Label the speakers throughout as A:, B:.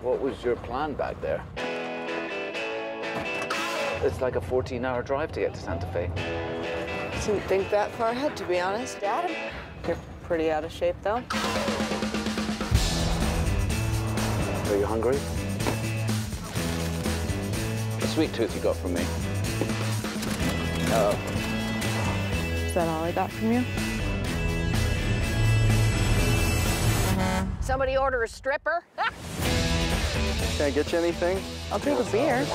A: What was your plan back there? It's like a 14-hour drive to get to Santa Fe.
B: I Didn't think that far ahead, to be honest.
C: Dad, you're pretty out of shape, though.
A: Are you hungry? A sweet tooth you got from me. Oh.
C: Is that all I got from you?
D: Somebody order a stripper?
E: Can I get you anything?
C: I'll drink a beer.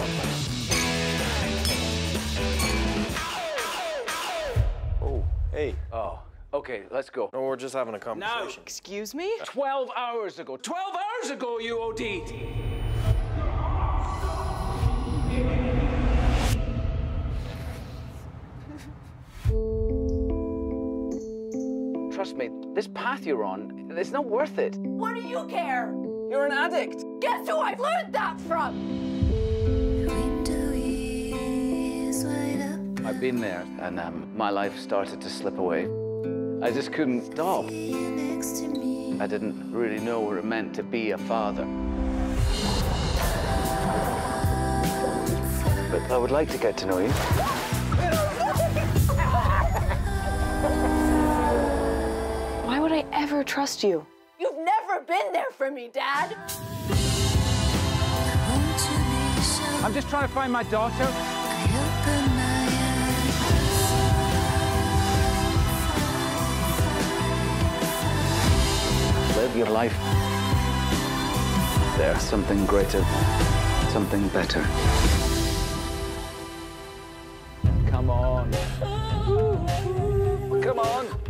E: Oh, hey.
A: Oh, okay, let's go.
E: No, we're just having a conversation.
B: No, Excuse me?
A: 12 hours ago. 12 hours ago, you OD'd. Trust me, this path you're on, it's not worth it.
D: What do you care?
A: You're an addict.
D: Guess who I've learned that from?
A: I've been there, and um, my life started to slip away. I just couldn't stop. I didn't really know what it meant to be a father. But I would like to get to know you.
C: never trust you.
D: You've never been there for me, Dad.
A: I'm just trying to find my daughter. Live your life. There's something greater, something better. Come on. Come on.